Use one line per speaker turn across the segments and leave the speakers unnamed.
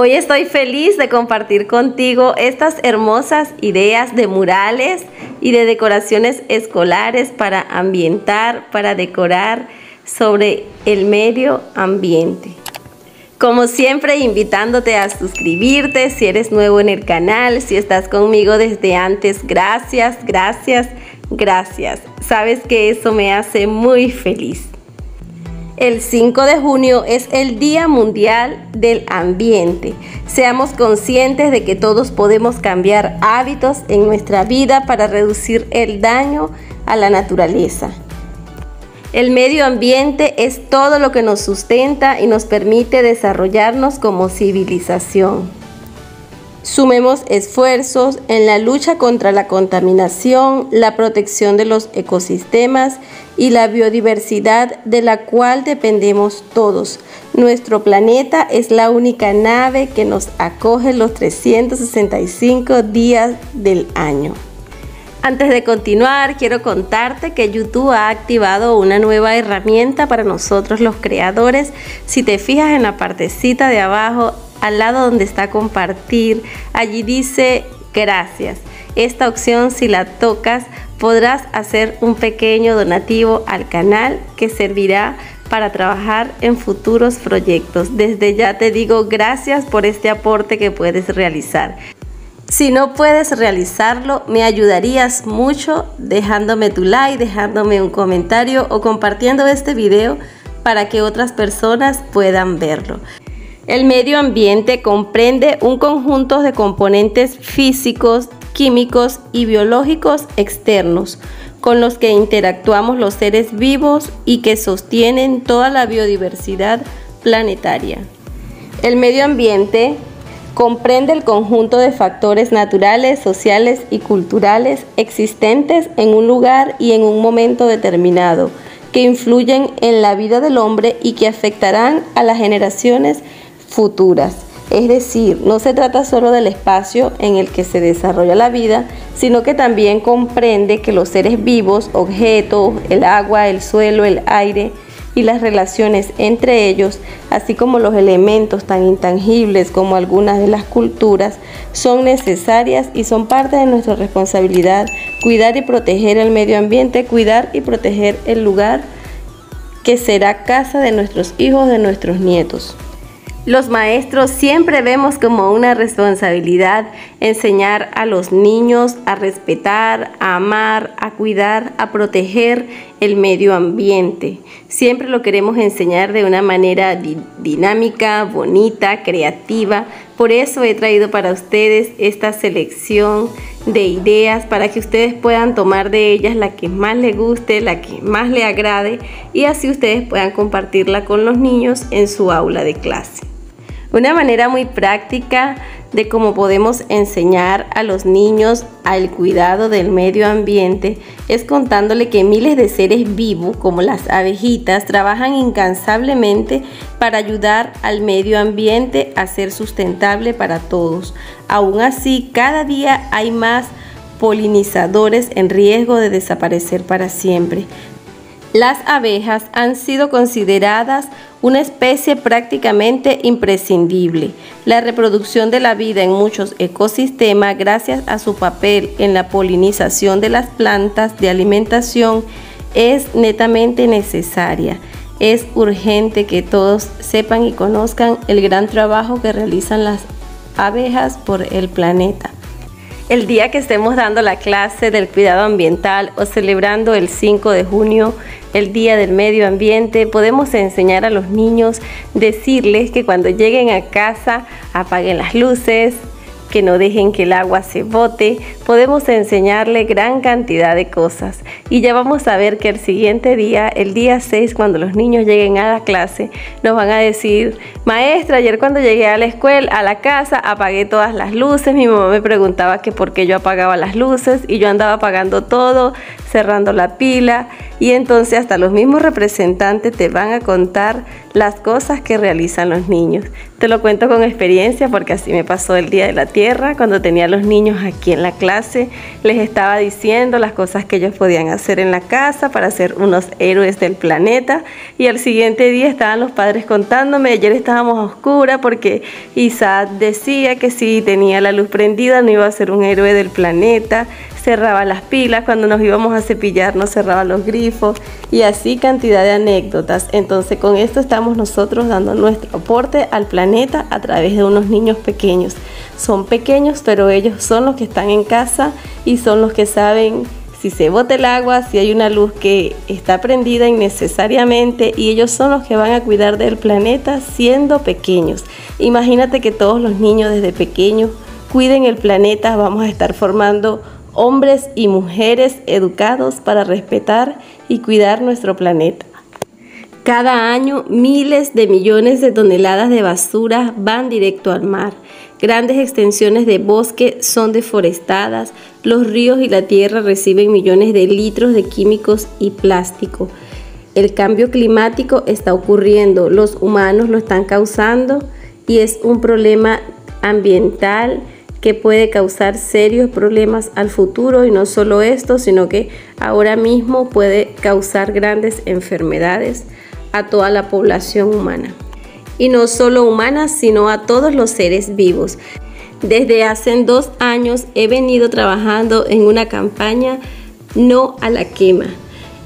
Hoy estoy feliz de compartir contigo estas hermosas ideas de murales y de decoraciones escolares para ambientar, para decorar sobre el medio ambiente. Como siempre, invitándote a suscribirte si eres nuevo en el canal, si estás conmigo desde antes, gracias, gracias, gracias. Sabes que eso me hace muy feliz. El 5 de junio es el Día Mundial del Ambiente. Seamos conscientes de que todos podemos cambiar hábitos en nuestra vida para reducir el daño a la naturaleza. El medio ambiente es todo lo que nos sustenta y nos permite desarrollarnos como civilización. Sumemos esfuerzos en la lucha contra la contaminación, la protección de los ecosistemas y la biodiversidad de la cual dependemos todos. Nuestro planeta es la única nave que nos acoge los 365 días del año. Antes de continuar, quiero contarte que YouTube ha activado una nueva herramienta para nosotros los creadores. Si te fijas en la partecita de abajo, al lado donde está compartir, allí dice gracias. Esta opción si la tocas podrás hacer un pequeño donativo al canal que servirá para trabajar en futuros proyectos. Desde ya te digo gracias por este aporte que puedes realizar. Si no puedes realizarlo, me ayudarías mucho dejándome tu like, dejándome un comentario o compartiendo este video para que otras personas puedan verlo. El medio ambiente comprende un conjunto de componentes físicos, químicos y biológicos externos con los que interactuamos los seres vivos y que sostienen toda la biodiversidad planetaria. El medio ambiente comprende el conjunto de factores naturales, sociales y culturales existentes en un lugar y en un momento determinado, que influyen en la vida del hombre y que afectarán a las generaciones futuras. Es decir, no se trata solo del espacio en el que se desarrolla la vida, sino que también comprende que los seres vivos, objetos, el agua, el suelo, el aire y las relaciones entre ellos, así como los elementos tan intangibles como algunas de las culturas, son necesarias y son parte de nuestra responsabilidad cuidar y proteger el medio ambiente, cuidar y proteger el lugar que será casa de nuestros hijos, de nuestros nietos. Los maestros siempre vemos como una responsabilidad enseñar a los niños a respetar, a amar, a cuidar, a proteger el medio ambiente. Siempre lo queremos enseñar de una manera dinámica, bonita, creativa. Por eso he traído para ustedes esta selección de ideas para que ustedes puedan tomar de ellas la que más les guste, la que más les agrade y así ustedes puedan compartirla con los niños en su aula de clase. Una manera muy práctica de cómo podemos enseñar a los niños al cuidado del medio ambiente es contándole que miles de seres vivos, como las abejitas, trabajan incansablemente para ayudar al medio ambiente a ser sustentable para todos. Aún así, cada día hay más polinizadores en riesgo de desaparecer para siempre. Las abejas han sido consideradas una especie prácticamente imprescindible. La reproducción de la vida en muchos ecosistemas, gracias a su papel en la polinización de las plantas de alimentación, es netamente necesaria. Es urgente que todos sepan y conozcan el gran trabajo que realizan las abejas por el planeta. El día que estemos dando la clase del cuidado ambiental o celebrando el 5 de junio, el Día del Medio Ambiente, podemos enseñar a los niños, decirles que cuando lleguen a casa apaguen las luces, que no dejen que el agua se bote, podemos enseñarle gran cantidad de cosas. Y ya vamos a ver que el siguiente día, el día 6, cuando los niños lleguen a la clase, nos van a decir, maestra, ayer cuando llegué a la escuela, a la casa, apagué todas las luces, mi mamá me preguntaba que por qué yo apagaba las luces y yo andaba apagando todo, cerrando la pila y entonces hasta los mismos representantes te van a contar las cosas que realizan los niños. Te lo cuento con experiencia porque así me pasó el Día de la Tierra, cuando tenía a los niños aquí en la clase, les estaba diciendo las cosas que ellos podían hacer en la casa para ser unos héroes del planeta. Y al siguiente día estaban los padres contándome, ayer estábamos a oscura porque Isaac decía que si tenía la luz prendida no iba a ser un héroe del planeta, cerraba las pilas, cuando nos íbamos a cepillar nos cerraba los grifos y así cantidad de anécdotas. Entonces con esto estamos nosotros dando nuestro aporte al planeta a través de unos niños pequeños. Son pequeños, pero ellos son los que están en casa y son los que saben si se bota el agua, si hay una luz que está prendida innecesariamente y ellos son los que van a cuidar del planeta siendo pequeños. Imagínate que todos los niños desde pequeños cuiden el planeta, vamos a estar formando hombres y mujeres educados para respetar y cuidar nuestro planeta. Cada año miles de millones de toneladas de basura van directo al mar. Grandes extensiones de bosque son deforestadas, los ríos y la tierra reciben millones de litros de químicos y plástico. El cambio climático está ocurriendo, los humanos lo están causando y es un problema ambiental, que puede causar serios problemas al futuro y no solo esto, sino que ahora mismo puede causar grandes enfermedades a toda la población humana. Y no solo humana, sino a todos los seres vivos. Desde hace dos años he venido trabajando en una campaña no a la quema.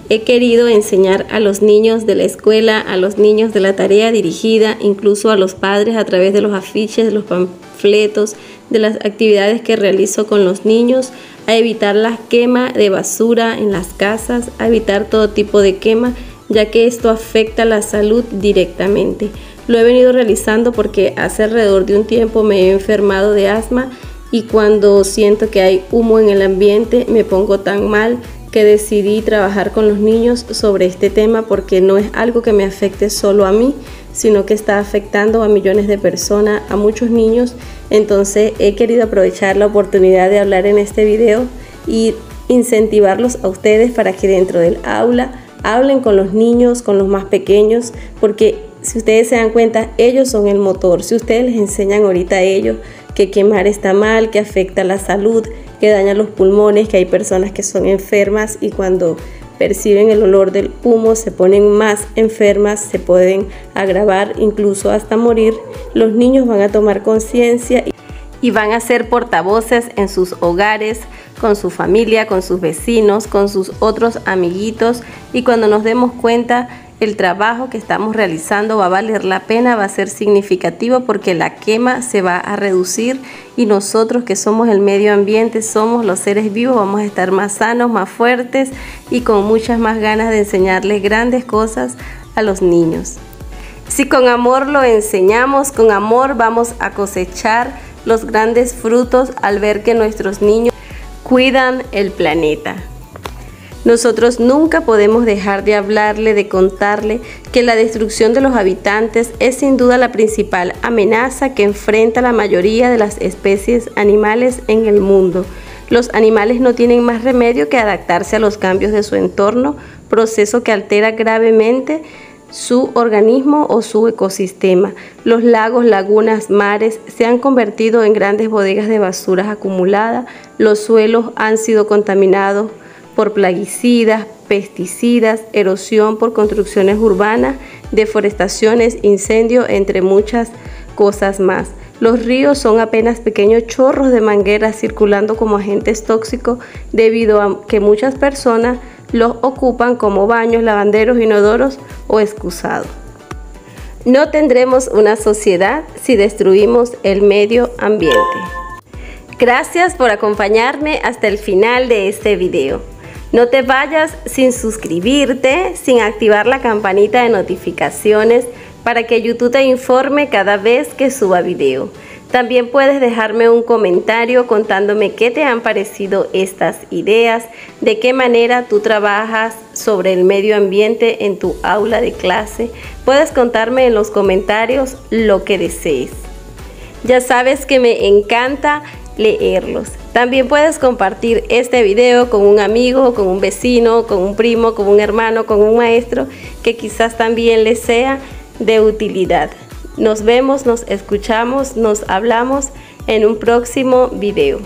He querido enseñar a los niños de la escuela, a los niños de la tarea dirigida, incluso a los padres a través de los afiches, los panfletos, de las actividades que realizo con los niños, a evitar la quema de basura en las casas, a evitar todo tipo de quema, ya que esto afecta la salud directamente. Lo he venido realizando porque hace alrededor de un tiempo me he enfermado de asma y cuando siento que hay humo en el ambiente me pongo tan mal que decidí trabajar con los niños sobre este tema porque no es algo que me afecte solo a mí, sino que está afectando a millones de personas, a muchos niños. Entonces he querido aprovechar la oportunidad de hablar en este video y incentivarlos a ustedes para que dentro del aula hablen con los niños, con los más pequeños, porque si ustedes se dan cuenta, ellos son el motor. Si ustedes les enseñan ahorita a ellos que quemar está mal, que afecta la salud, que daña los pulmones, que hay personas que son enfermas y cuando perciben el olor del humo, se ponen más enfermas, se pueden agravar, incluso hasta morir, los niños van a tomar conciencia y van a ser portavoces en sus hogares, con su familia, con sus vecinos, con sus otros amiguitos. Y cuando nos demos cuenta el trabajo que estamos realizando va a valer la pena, va a ser significativo porque la quema se va a reducir y nosotros que somos el medio ambiente, somos los seres vivos, vamos a estar más sanos, más fuertes y con muchas más ganas de enseñarles grandes cosas a los niños. Si con amor lo enseñamos, con amor vamos a cosechar los grandes frutos al ver que nuestros niños cuidan el planeta. Nosotros nunca podemos dejar de hablarle, de contarle que la destrucción de los habitantes es sin duda la principal amenaza que enfrenta la mayoría de las especies animales en el mundo. Los animales no tienen más remedio que adaptarse a los cambios de su entorno, proceso que altera gravemente su organismo o su ecosistema. Los lagos, lagunas, mares se han convertido en grandes bodegas de basuras acumuladas, los suelos han sido contaminados por plaguicidas, pesticidas, erosión por construcciones urbanas, deforestaciones, incendios, entre muchas cosas más. Los ríos son apenas pequeños chorros de mangueras circulando como agentes tóxicos debido a que muchas personas los ocupan como baños, lavanderos, inodoros o excusados. No tendremos una sociedad si destruimos el medio ambiente. Gracias por acompañarme hasta el final de este video. No te vayas sin suscribirte, sin activar la campanita de notificaciones para que YouTube te informe cada vez que suba video. También puedes dejarme un comentario contándome qué te han parecido estas ideas, de qué manera tú trabajas sobre el medio ambiente en tu aula de clase. Puedes contarme en los comentarios lo que desees. Ya sabes que me encanta leerlos. También puedes compartir este video con un amigo, con un vecino, con un primo, con un hermano, con un maestro que quizás también les sea de utilidad. Nos vemos, nos escuchamos, nos hablamos en un próximo video.